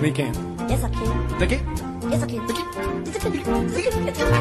We can. Yes, I can. Okay. Yes, I can. Yes, I can. Yes, I can.